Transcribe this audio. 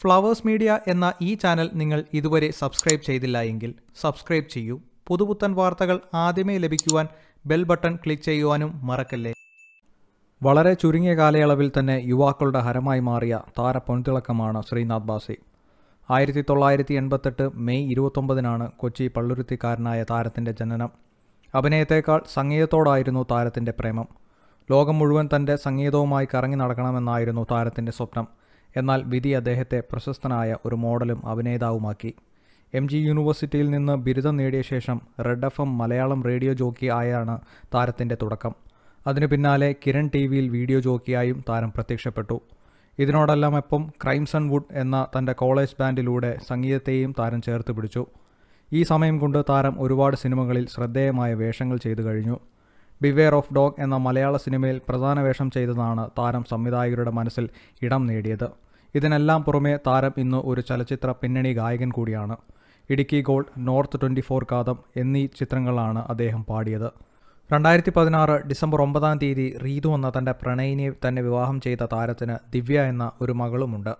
Flowers media എന്ന ഈ channel നിങ്ങൾ ഇതുവരെ സബ്സ്ക്രൈബ് ചെയ്തില്ല എങ്കിൽ സബ്സ്ക്രൈബ് ചെയ്യൂ. പുതുപുത്തൻ വാർത്തകൾ ആദ്യമേ ലഭിക്കുവാൻ ബെൽ ബട്ടൺ ക്ലിക്ക് ചെയ്യുവാനും മറക്കല്ലേ. വളരെ ചുരുങ്ങിയ കാലയളവിൽ തന്നെ യുവാക്കളുടെ ഹരമായി മാറിയ താര പൊൻതിളക്കമാണ് ശ്രീനാഥ് ബാസി. ആയിരത്തി തൊള്ളായിരത്തി എൺപത്തെട്ട് മെയ് ഇരുപത്തൊമ്പതിനാണ് കൊച്ചി പള്ളുരുത്തിക്കാരനായ താരത്തിന്റെ ജനനം. അഭിനയത്തേക്കാൾ സംഗീതത്തോടായിരുന്നു താരത്തിന്റെ പ്രേമം. ലോകം മുഴുവൻ തന്റെ സംഗീതവുമായി കറങ്ങി നടക്കണമെന്നായിരുന്നു താരത്തിന്റെ സ്വപ്നം. എന്നാൽ വിധി അദ്ദേഹത്തെ പ്രശസ്തനായ ഒരു മോഡലും അഭിനേതാവുമാക്കി. എം ജി യൂണിവേഴ്സിറ്റിയിൽ നിന്ന് ബിരുദം നേടിയ ശേഷം red F M Malayalam radio jockey ആയാണ് താരത്തിന്റെ തുടക്കം. അതിനു പിന്നാലെ കിരൺ ടി വിയിൽ വീഡിയോ ജോക്കിയായും താരം പ്രത്യക്ഷപ്പെട്ടു. ഇതിനോടെല്ലാം എപ്പം ക്രൈംസൺ വുഡ് എന്ന തന്റെ കോളേജ് ബാൻഡിലൂടെ സംഗീതത്തെയും താരം ചേർത്ത് പിടിച്ചു. ഈ സമയം കൊണ്ട് താരം ഒരുപാട് സിനിമകളിൽ ശ്രദ്ധേയമായ വേഷങ്ങൾ ചെയ്തു കഴിഞ്ഞു. ബിവെയർ ഓഫ് ഡോഗ് എന്ന മലയാള സിനിമയിൽ പ്രധാന വേഷം ചെയ്തതാണ് താരം സംവിധായകരുടെ മനസ്സിൽ ഇടം നേടിയത്. ഇതിനെല്ലാം പുറമെ താരം ഇന്ന് ഒരു ചലച്ചിത്ര പിന്നണി ഗായകൻ കൂടിയാണ്. Idukki gold north twenty four കാതം എന്നീ ചിത്രങ്ങളാണ് അദ്ദേഹം പാടിയത്. രണ്ടായിരത്തി പതിനാറ് ഡിസംബർ ഒമ്പതാം തീയതി റീതു എന്ന തന്റെ പ്രണയിനെ തന്നെ വിവാഹം ചെയ്ത താരത്തിന് ദിവ്യ എന്ന ഒരു മകളുമുണ്ട്.